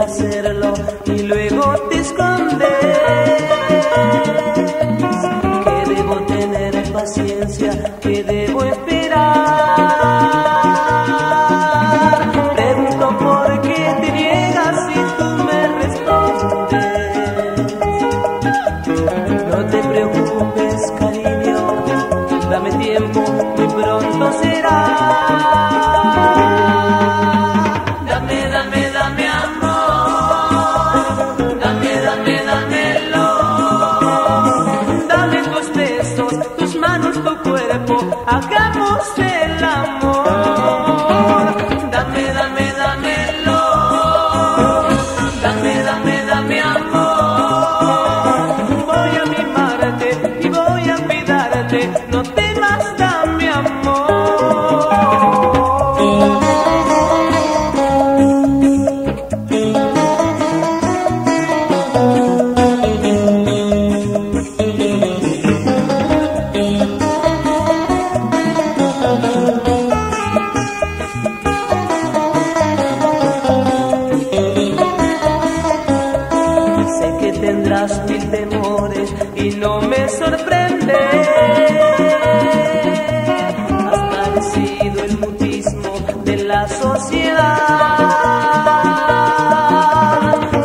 hacerlo y luego te escondes. Paciencia, que debo esperar. Pregunto por qué te niegas si tú me respondes. No te preocupes, cariño, dame tiempo, muy pronto será. Dame, dame amor. Tendrás mil temores y no me sorprende. Has padecido el mutismo de la sociedad,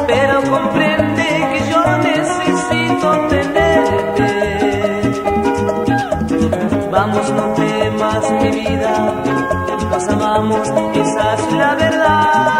pero comprende que yo necesito tenerte. Vamos, no temas mi vida, nos amamos, esa es la verdad.